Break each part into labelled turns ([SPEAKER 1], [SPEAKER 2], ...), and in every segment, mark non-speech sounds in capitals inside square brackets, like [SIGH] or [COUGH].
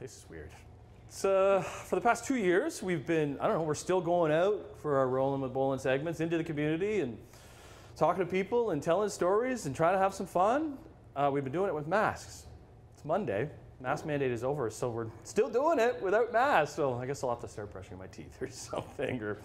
[SPEAKER 1] this is weird. Uh, for the past two years, we've been, I don't know, we're still going out for our Rolling with Bolen segments into the community and talking to people and telling stories and trying to have some fun. Uh, we've been doing it with masks. It's Monday. Mask mandate is over, so we're still doing it without masks. So I guess I'll have to start brushing my teeth or [LAUGHS] something or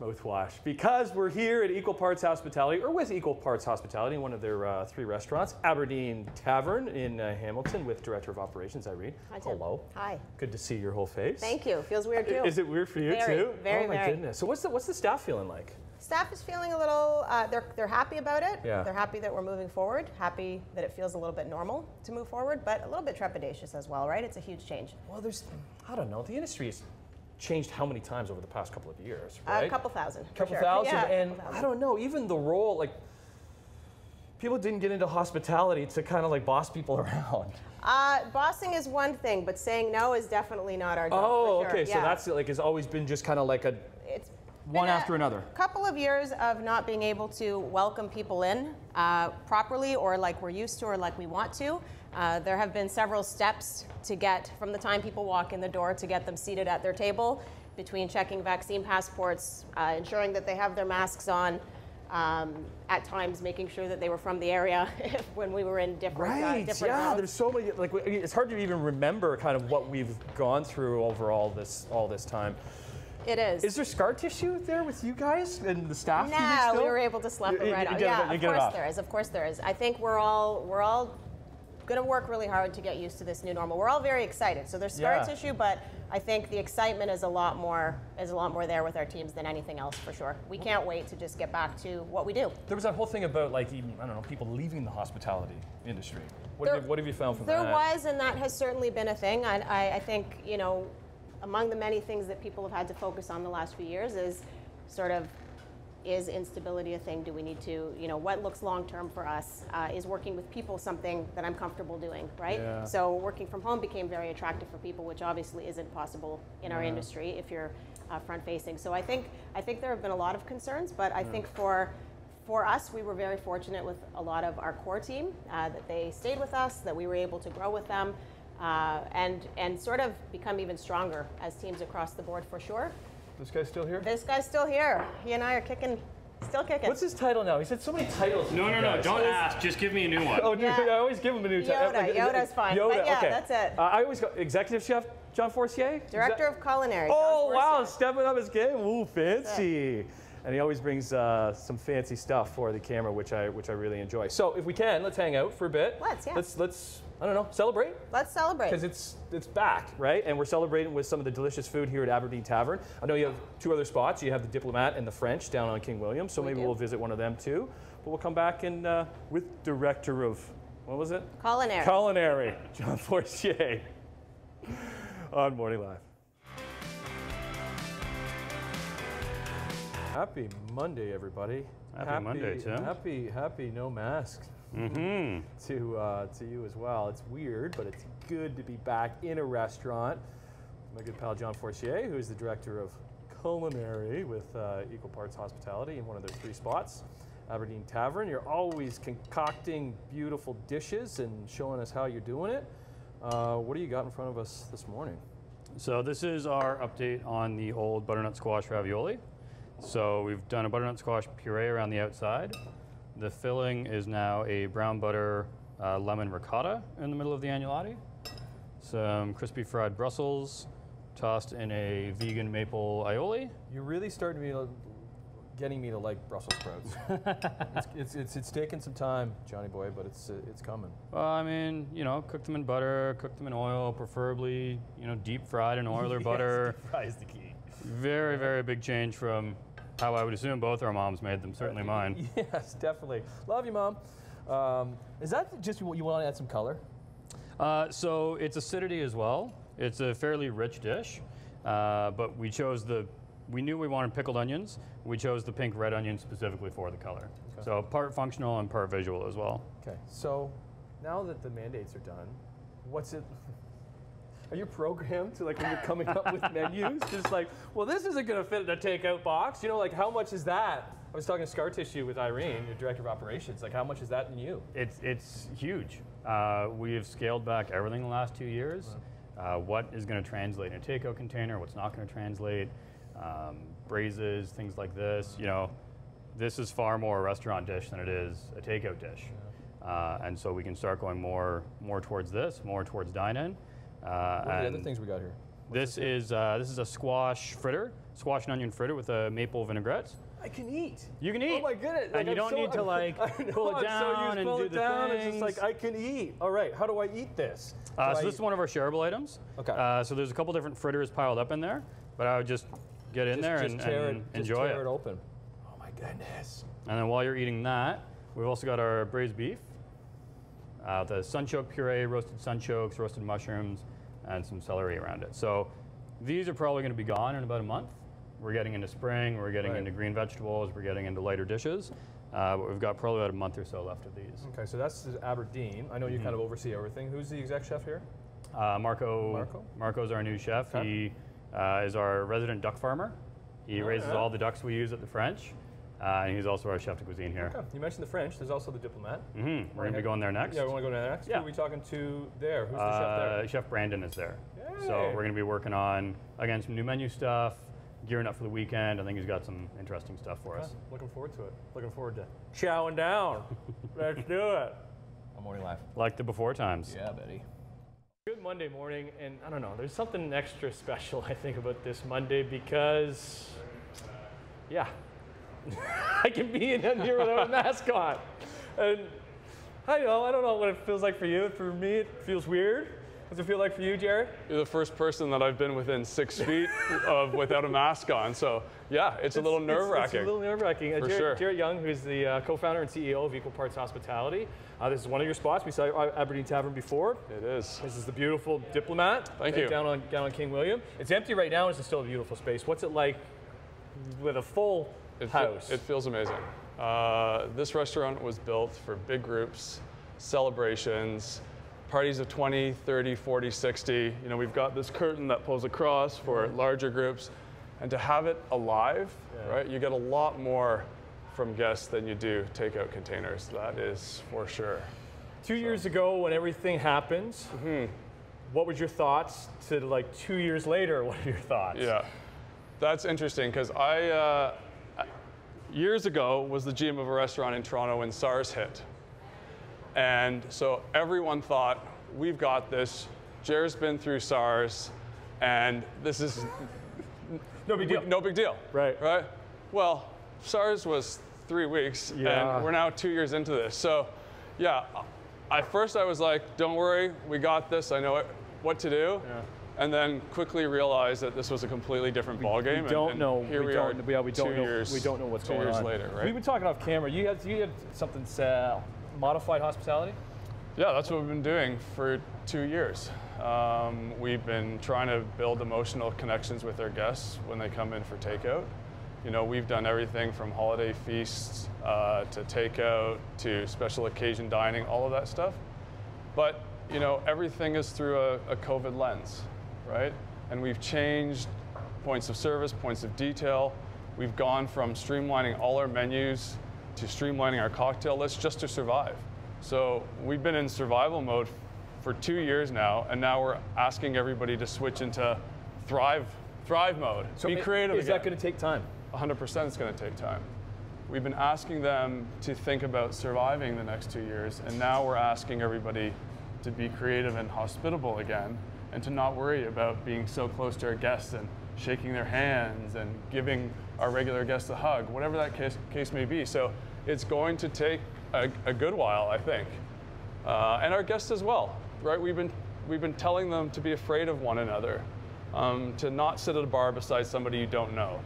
[SPEAKER 1] mouthwash because we're here at Equal Parts Hospitality or with Equal Parts Hospitality, one of their uh, three restaurants, Aberdeen Tavern in uh, Hamilton, with Director of Operations Irene.
[SPEAKER 2] Hi.
[SPEAKER 1] Hello.
[SPEAKER 2] Hi.
[SPEAKER 1] Good to see your whole face.
[SPEAKER 2] Thank you. Feels weird too.
[SPEAKER 1] Is it weird for you
[SPEAKER 2] Very,
[SPEAKER 1] too?
[SPEAKER 2] very,
[SPEAKER 1] oh my
[SPEAKER 2] very.
[SPEAKER 1] goodness. So what's the what's the staff feeling like?
[SPEAKER 2] Staff is feeling a little. Uh, they're they're happy about it.
[SPEAKER 1] Yeah.
[SPEAKER 2] They're happy that we're moving forward. Happy that it feels a little bit normal to move forward, but a little bit trepidatious as well, right? It's a huge change.
[SPEAKER 1] Well, there's I don't know. The industry has changed how many times over the past couple of years, right?
[SPEAKER 2] A couple thousand. for
[SPEAKER 1] couple
[SPEAKER 2] sure.
[SPEAKER 1] thousand,
[SPEAKER 2] Yeah,
[SPEAKER 1] and
[SPEAKER 2] couple
[SPEAKER 1] I don't know. Even the role like. People didn't get into hospitality to kind of like boss people [LAUGHS] around.
[SPEAKER 2] Uh, bossing is one thing, but saying no is definitely not our job.
[SPEAKER 1] Oh,
[SPEAKER 2] sure.
[SPEAKER 1] okay. So that's like has always been just kind of like a
[SPEAKER 2] it's
[SPEAKER 1] one
[SPEAKER 2] a
[SPEAKER 1] after another.
[SPEAKER 2] Couple of years of not being able to welcome people in uh, properly, or like we're used to, or like we want to. Uh, there have been several steps to get from the time people walk in the door to get them seated at their table, between checking vaccine passports, uh, ensuring that they have their masks on. Um, at times, making sure that they were from the area [LAUGHS] when we were in different, uh,
[SPEAKER 1] Right.
[SPEAKER 2] different
[SPEAKER 1] yeah. There's so many. Like it's hard to even remember kind of what we've gone through over all this all this time.
[SPEAKER 2] It is.
[SPEAKER 1] Is there scar tissue there with you guys and the staff?
[SPEAKER 2] No, we were able to slap it right
[SPEAKER 1] you
[SPEAKER 2] off.
[SPEAKER 1] it-
[SPEAKER 2] Yeah, of course there is. Of course there is. I think we're all we're all going to work really hard to get used to this new normal. We're all very excited. So there's scar
[SPEAKER 1] Yeah.
[SPEAKER 2] tissue, but I think the excitement is a lot more is a lot more there with our teams than anything else for sure. We can't wait to just get back to what we do.
[SPEAKER 1] There was that whole thing about like even I don't know people leaving the hospitality industry. What,
[SPEAKER 2] There-
[SPEAKER 1] have, you, what have you found from
[SPEAKER 2] There
[SPEAKER 1] that?
[SPEAKER 2] There was, and that has certainly been a thing. I, I, I think, you know, among the many things that people have had to focus on the last few years is sort of is instability a thing? Do we need to, you know, what looks long term for us? Uh, is working with people something that I'm comfortable doing, right?
[SPEAKER 1] Yeah.
[SPEAKER 2] So working from home became very attractive for people, which obviously isn't possible in our industry if you're uh, front facing. So I think I think there have been a lot of concerns, but I think for for us, we were very fortunate with a lot of our core team uh, that they stayed with us, that we were able to grow with them, uh, and and sort of become even stronger as teams across the board for sure.
[SPEAKER 1] This guy's still here.
[SPEAKER 2] This guy's still here. He and I are kicking, still kicking.
[SPEAKER 1] What's his title now? He said so many titles.
[SPEAKER 3] No, no, no, don't ask. Just give me a new one.
[SPEAKER 1] Oh,
[SPEAKER 2] Yeah.
[SPEAKER 1] I always give him a new title.
[SPEAKER 2] Yoda. Yoda's fine.
[SPEAKER 1] Yoda,
[SPEAKER 2] But yeah,
[SPEAKER 1] okay.
[SPEAKER 2] that's it.
[SPEAKER 1] Uh, I always go executive chef John Forcier.
[SPEAKER 2] Director
[SPEAKER 1] that-
[SPEAKER 2] of culinary.
[SPEAKER 1] Oh wow, stepping up his game. Ooh, fancy. And he always brings uh, some fancy stuff for the camera, which I which I really enjoy. So if we can, let's hang out for a bit.
[SPEAKER 2] Let's, yeah.
[SPEAKER 1] Let's let's I don't know celebrate
[SPEAKER 2] Let's celebrate.
[SPEAKER 1] because it's it's back, right? And we're celebrating with some of the delicious food here at Aberdeen Tavern. I know you have two other spots. You have the Diplomat and the French down on King William, so
[SPEAKER 2] We
[SPEAKER 1] maybe
[SPEAKER 2] do.
[SPEAKER 1] we'll visit one of them too. But we'll come back and uh, with director of what was it?
[SPEAKER 2] culinary.
[SPEAKER 1] Culinary, [LAUGHS] John Forcier, on Morning Live. Happy Monday, everybody.
[SPEAKER 3] Happy Monday, Tim.
[SPEAKER 1] Happy, happy no mask
[SPEAKER 3] Mm-hmm.
[SPEAKER 1] to uh, to you as well. It's weird, but it's good to be back in a restaurant. My good pal John Forcier, who is the director of culinary with uh, Equal Parts Hospitality in one of their three spots, Aberdeen Tavern. You're always concocting beautiful dishes and showing us how you're doing it. Uh, what do you got in front of us this morning?
[SPEAKER 3] So this is our update on the old butternut squash ravioli. So we've done a butternut squash puree around the outside. The filling is now a brown butter uh, lemon ricotta in the middle of the agnolotti. Some crispy fried Brussels tossed in a vegan maple aioli.
[SPEAKER 1] You're really starting to be getting me to like Brussels sprouts. [LAUGHS] it's, it's, it's, it's taken some time, Johnny boy, but it's uh, it's coming.
[SPEAKER 3] Well, I mean, you know, cook them in butter, cook them in oil, preferably, you know, deep fried in oil or [LAUGHS] butter.
[SPEAKER 1] Deep Fry is the key.
[SPEAKER 3] Very, very big change from how I would assume both our moms made them, certainly [LAUGHS] mine.
[SPEAKER 1] Yes, definitely. Love you, mom. Um, is that just what you want to add some color?
[SPEAKER 3] Uh, so it's acidity as well. It's a fairly rich dish, uh, but we chose the, we knew we wanted pickled onions. We chose the pink red onion specifically for the color.
[SPEAKER 1] Okay.
[SPEAKER 3] So part functional and part visual as well.
[SPEAKER 1] Okay, so now that the mandates are done, what's it? [LAUGHS] Are you programmed to like when you're coming up with [LAUGHS] menus, just like, well, this isn't going to fit in a takeout box. You know, like how much is that? I was talking scar tissue with Irene, your director of operations. Like, how much is that in you?
[SPEAKER 3] It's, it's huge. Uh, we have scaled back everything the last two years. uh, what is going to translate in a takeout container, what's not going to translate, um, braises, things like this. You know, this is far more a restaurant dish than it is a takeout dish. Uh, and so we can start going more more towards this, more towards dine-in. Uh,
[SPEAKER 1] What are the other things we got here?
[SPEAKER 3] This is uh, this is a squash fritter, squash and onion fritter with a maple vinaigrette.
[SPEAKER 1] I can eat.
[SPEAKER 3] You can eat.
[SPEAKER 1] Oh my goodness!
[SPEAKER 3] And you don't need to, like, [LAUGHS] pull it
[SPEAKER 1] I'm so
[SPEAKER 3] down and
[SPEAKER 1] pull
[SPEAKER 3] do
[SPEAKER 1] it
[SPEAKER 3] the
[SPEAKER 1] down. It's just
[SPEAKER 3] things.
[SPEAKER 1] like I can eat. All right, how do I eat this?
[SPEAKER 3] Uh, so
[SPEAKER 1] I
[SPEAKER 3] this is one of our shareable items.
[SPEAKER 1] Okay.
[SPEAKER 3] Uh, so there's a couple different fritters piled up in there, but I would just get in
[SPEAKER 1] just,
[SPEAKER 3] there
[SPEAKER 1] just
[SPEAKER 3] and,
[SPEAKER 1] tear
[SPEAKER 3] and
[SPEAKER 1] it, just
[SPEAKER 3] enjoy
[SPEAKER 1] tear
[SPEAKER 3] it.
[SPEAKER 1] it open. Oh my goodness!
[SPEAKER 3] And then while you're eating that, we've also got our braised beef, uh, the sunchoke puree, roasted sunchokes, roasted mushrooms, and some celery around it. So these are probably going to be gone in about a month. We're getting into spring, we're getting
[SPEAKER 1] Right.
[SPEAKER 3] into green vegetables, we're getting into lighter dishes, uh, but we've got probably about a month or so left of these.
[SPEAKER 1] Okay, so that's Aberdeen. I know you kind of oversee everything. Who's the exec chef here?
[SPEAKER 3] Uh, Marco,
[SPEAKER 1] Marco?
[SPEAKER 3] Marco's our new chef.
[SPEAKER 1] Okay.
[SPEAKER 3] He uh, is our resident duck farmer. He
[SPEAKER 1] Oh,
[SPEAKER 3] raises
[SPEAKER 1] yeah.
[SPEAKER 3] all the ducks we use at the French, uh, and he's also our chef de cuisine here.
[SPEAKER 1] Okay. You mentioned the French. There's also the diplomat.
[SPEAKER 3] hmm We're going to be going there next.
[SPEAKER 1] Yeah, we want to go there next.
[SPEAKER 3] Yeah.
[SPEAKER 1] Who are we talking to there? Who's the
[SPEAKER 3] Uh,
[SPEAKER 1] chef
[SPEAKER 3] Chef Brandon is there. So we're going to be working on, again, some new menu stuff, gearing up for the weekend. I think he's got some interesting stuff for
[SPEAKER 1] there?
[SPEAKER 3] us.
[SPEAKER 1] Looking forward to it. Looking forward to chowing down. [LAUGHS] Let's do it.
[SPEAKER 4] I'm morning live.
[SPEAKER 3] Like the before times.
[SPEAKER 4] Yeah, Betty.
[SPEAKER 1] Good Monday morning, and I don't know, there's something extra special, I think, about this Monday because, yeah, [LAUGHS] I can be in here without a mask on. And I know, I don't know what it feels like for you. For me, it feels weird. Does it feel like for you, Jerrett?
[SPEAKER 5] You're the first person that I've been within six [LAUGHS] feet of without a mask on. So yeah, it's, a little
[SPEAKER 1] It's-
[SPEAKER 5] nerve
[SPEAKER 1] It's, a little nerve wracking. Uh, Jerrett,
[SPEAKER 5] sure.
[SPEAKER 1] Jerrett Young, who's the uh, co-founder and CEO of Equal Parts Hospitality. Uh, this is one of your spots. We saw Aberdeen Tavern before.
[SPEAKER 5] It is.
[SPEAKER 1] This is the beautiful Diplomat.
[SPEAKER 5] Thank
[SPEAKER 1] right
[SPEAKER 5] you.
[SPEAKER 1] Down on down on King William. It's empty right now. It's still a beautiful space. What's it like with a full
[SPEAKER 5] It, fe-
[SPEAKER 1] house?
[SPEAKER 5] it feels amazing. Uh, this restaurant was built for big groups, celebrations, parties of 20, 30, 40, 60. You know, we've got this curtain that pulls across for larger groups. And to have it alive,
[SPEAKER 1] Yeah.
[SPEAKER 5] right, you get a lot more from guests than you do takeout containers. That is for sure.
[SPEAKER 1] two years ago, when everything happened,
[SPEAKER 5] Mm-hmm.
[SPEAKER 1] what was your thoughts? To like two years later, [LAUGHS] what are your thoughts?
[SPEAKER 5] Yeah, that's interesting because I, uh, years ago, was the GM of a restaurant in Toronto when SARS hit. And so everyone thought, we've got this. Jerrett's been through SARS, and this is [LAUGHS]
[SPEAKER 1] No big deal.
[SPEAKER 5] no big deal.
[SPEAKER 1] Right.
[SPEAKER 5] Right? Well, SARS was three weeks,
[SPEAKER 1] Yeah.
[SPEAKER 5] and we're now two years into this. So, yeah, at first I was like, don't worry, we got this. I know it, what to do.
[SPEAKER 1] Yeah.
[SPEAKER 5] And then quickly realized that this was a completely different ballgame.
[SPEAKER 1] We don't
[SPEAKER 5] and
[SPEAKER 1] know.
[SPEAKER 5] Here
[SPEAKER 1] we,
[SPEAKER 5] we,
[SPEAKER 1] don't.
[SPEAKER 5] are.
[SPEAKER 1] yeah, we don't
[SPEAKER 5] two
[SPEAKER 1] know.
[SPEAKER 5] Years,
[SPEAKER 1] we don't know what's
[SPEAKER 5] two
[SPEAKER 1] going
[SPEAKER 5] years
[SPEAKER 1] on.
[SPEAKER 5] later, right?
[SPEAKER 1] We've been talking off camera. You had you had something uh, modified hospitality.
[SPEAKER 5] Yeah, that's what we've been doing for two years. Um, we've been trying to build emotional connections with our guests when they come in for takeout. You know, we've done everything from holiday feasts uh, to takeout to special occasion dining, all of that stuff. But, you know, everything is through a, a COVID lens, right? And we've changed points of service, points of detail. We've gone from streamlining all our menus to streamlining our cocktail list just to survive. So we've been in survival mode for two years now, and now we're asking everybody to switch into thrive, thrive mode. So
[SPEAKER 1] be
[SPEAKER 5] creative.
[SPEAKER 1] Is that going to take time?
[SPEAKER 5] 100% it's going to take time. We've been asking them to think about surviving the next two years, and now we're asking everybody to be creative and hospitable again, and to not worry about being so close to our guests and shaking their hands and giving our regular guests a hug, whatever that case, case may be. So it's going to take a, a good while, I think, uh, and our guests as well, right? We've been we've been telling them to be afraid of one another, um, to not sit at a bar beside somebody you don't know.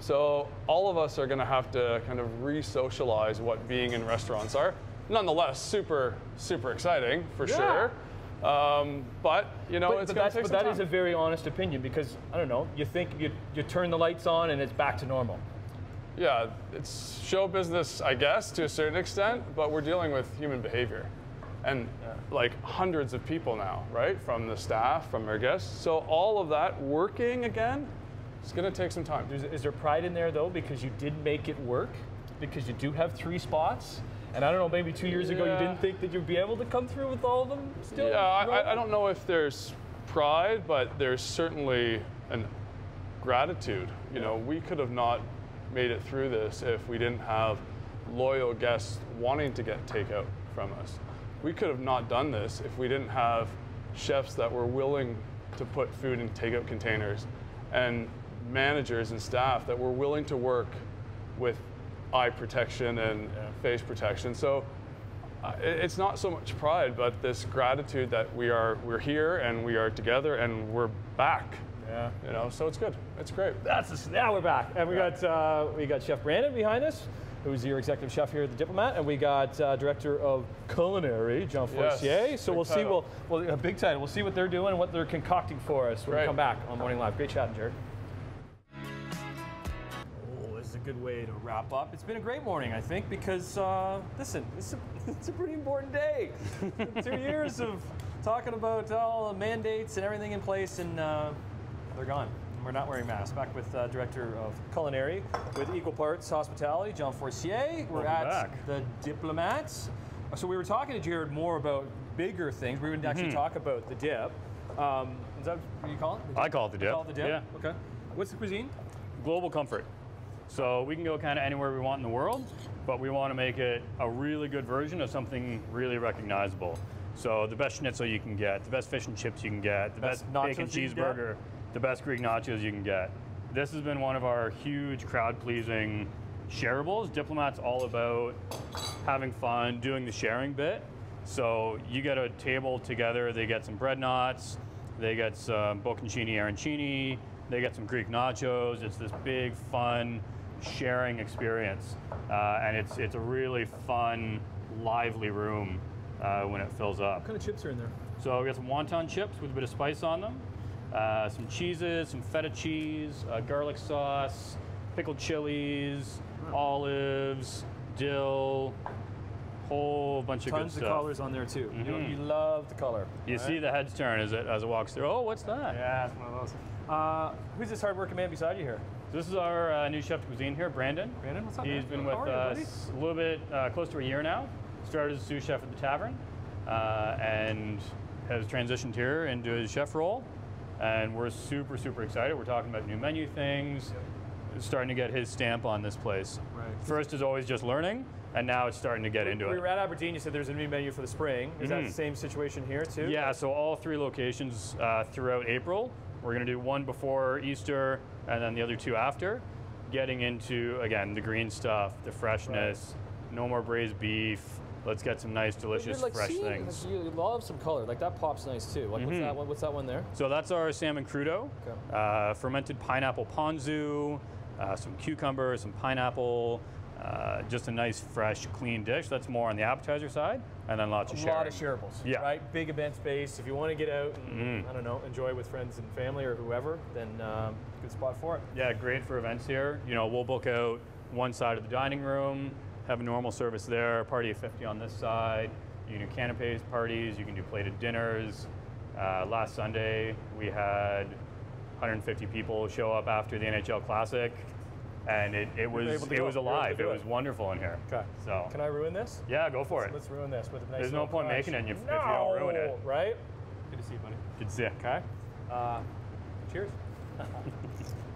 [SPEAKER 5] So all of us are going to have to kind of re-socialize what being in restaurants are. Nonetheless, super super exciting for
[SPEAKER 1] Yeah.
[SPEAKER 5] sure. Um, but you know,
[SPEAKER 1] but,
[SPEAKER 5] it's
[SPEAKER 1] but that's, but
[SPEAKER 5] some
[SPEAKER 1] that
[SPEAKER 5] time.
[SPEAKER 1] is a very honest opinion because I don't know. You think you you turn the lights on and it's back to normal.
[SPEAKER 5] Yeah, it's show business, I guess, to a certain extent, but we're dealing with human behavior. And like hundreds of people now, right? From the staff, from our guests. So all of that working again, it's going to take some time.
[SPEAKER 1] Is, is there pride in there though because you did make it work? Because you do have three spots, and I don't know. Maybe two years ago you didn't think that you'd be able to come through with all of them still.
[SPEAKER 5] Yeah, I. I- I don't know if there's pride, but there's certainly an gratitude. You know, we could have not made it through this if we didn't have loyal guests wanting to get takeout from us. We could have not done this if we didn't have chefs that were willing to put food in takeout containers and managers and staff that were willing to work with eye protection and face protection. So uh, it's not so much pride, but this gratitude that we are we're here and we are together and we're back.
[SPEAKER 1] Yeah.
[SPEAKER 5] You know, so it's good. It's great.
[SPEAKER 1] That's us. Now we're back, and we got uh, we got Chef Brandon behind us, who's your executive chef here at the Diplomat, and we got uh, director of culinary John
[SPEAKER 5] Yes,
[SPEAKER 1] so we'll see.
[SPEAKER 5] title.
[SPEAKER 1] We'll, well, a big title. We'll see what they're doing and what they're concocting for us when we
[SPEAKER 5] Right.
[SPEAKER 1] come back on Morning Live. Great chatting, Jerrett. Good way to wrap up. It's been a great morning, I think, because uh, listen, it's a, [LAUGHS] it's a pretty important day. [LAUGHS] Two years of talking about all the mandates and everything in place, and uh, they're gone. We're not wearing masks. Back with uh, director of culinary with equal parts hospitality, John Forcier. We're
[SPEAKER 3] Welcome
[SPEAKER 1] at
[SPEAKER 3] back.
[SPEAKER 1] the Diplomats. So we were talking to Jerrett more about bigger things. We would actually talk about the dip. Um, is that what you call it?
[SPEAKER 3] I call it the
[SPEAKER 1] You
[SPEAKER 3] dip,
[SPEAKER 1] Call it the dip.
[SPEAKER 3] yeah.
[SPEAKER 1] Okay. What's the cuisine?
[SPEAKER 3] global comfort. So we can go kind of anywhere we want in the world, but we want to make it a really good version of something really recognizable. So the best schnitzel you can get, the best fish and chips you can get, the
[SPEAKER 1] Best
[SPEAKER 3] best, bacon
[SPEAKER 1] you can get.
[SPEAKER 3] cheeseburger, the best Greek nachos you can get. This has been one of our huge crowd-pleasing shareables. Diplomat's all about having fun, doing the sharing bit. So you get a table together, they get some bread knots, they get some bocconcini arancini, they get some Greek nachos. It's this big, fun, sharing experience. Uh, and it's, it's a really fun, lively room uh, when it fills up.
[SPEAKER 1] What kind of chips are in there?
[SPEAKER 3] So we got some wonton chips with a bit of spice on them, uh, some cheeses, some feta cheese, uh, garlic sauce, pickled chilies, olives, dill, whole bunch of
[SPEAKER 1] Tons
[SPEAKER 3] good
[SPEAKER 1] of
[SPEAKER 3] stuff.
[SPEAKER 1] colors on there too. You,
[SPEAKER 3] Mhm.
[SPEAKER 1] you love the color.
[SPEAKER 3] You
[SPEAKER 1] right?
[SPEAKER 3] see the heads turn as it as it walks through. Oh, what's that?
[SPEAKER 1] Yeah, it's one of those. Uh, who's this hardworking man beside you here?
[SPEAKER 3] This is our uh, new chef de cuisine here, Brandon.
[SPEAKER 1] Brandon, what's up?
[SPEAKER 3] He's
[SPEAKER 1] man?
[SPEAKER 3] been
[SPEAKER 1] How
[SPEAKER 3] with
[SPEAKER 1] are you, buddy?
[SPEAKER 3] us a little bit uh, close to a year now. Started as a sous chef at the tavern, uh, and has transitioned here into his chef role. And we're super, super excited. We're talking about new menu things, starting to get his stamp on this place.
[SPEAKER 1] Right.
[SPEAKER 3] First is always just learning, and now it's starting to get into
[SPEAKER 1] we
[SPEAKER 3] it.
[SPEAKER 1] were at Aberdeen. You said there's a new menu for the spring. Is that
[SPEAKER 3] Mhm.
[SPEAKER 1] the same situation here too?
[SPEAKER 3] Yeah, so all three locations uh, throughout April. We're going to do one before Easter and then the other two after. Getting into, again, the green stuff, the freshness, no more braised beef. Let's get some nice, delicious,
[SPEAKER 1] like
[SPEAKER 3] fresh
[SPEAKER 1] seeing-
[SPEAKER 3] things.
[SPEAKER 1] you love some color. Like that pop's nice too. Like what's
[SPEAKER 3] Mhm.
[SPEAKER 1] that one? What's that one there?
[SPEAKER 3] So that's our salmon crudo,
[SPEAKER 1] Okay.
[SPEAKER 3] uh, fermented pineapple ponzu, uh, some cucumber, some pineapple, uh, just a nice, fresh, clean dish. That's more on the appetizer side, and then lots of
[SPEAKER 1] shareables.
[SPEAKER 3] A
[SPEAKER 1] lot of shareables.
[SPEAKER 3] Yeah.
[SPEAKER 1] Right. Big event space. If you want to get out and
[SPEAKER 3] Mhm.
[SPEAKER 1] I don't know, enjoy with friends and family or whoever, then um, good spot for it.
[SPEAKER 3] Yeah, great for events here. You know, we'll book out one side of the dining room, have a normal service there, party of 50 on this side. You can do canapes parties, you can do plated dinners. Uh, last Sunday, we had 150 people show up after the NHL Classic, and it, it was it was
[SPEAKER 1] You were able
[SPEAKER 3] alive.
[SPEAKER 1] to
[SPEAKER 3] It was wonderful in here.
[SPEAKER 1] Okay.
[SPEAKER 3] So
[SPEAKER 1] Can I ruin this?
[SPEAKER 3] yeah, go for it.
[SPEAKER 1] Let's ruin this with a nice.
[SPEAKER 3] There's no point
[SPEAKER 1] crunch.
[SPEAKER 3] making it if- if you don't ruin it.
[SPEAKER 1] Right. Good to see you, buddy.
[SPEAKER 3] Good to see you.
[SPEAKER 1] Okay. Uh, cheers. [LAUGHS]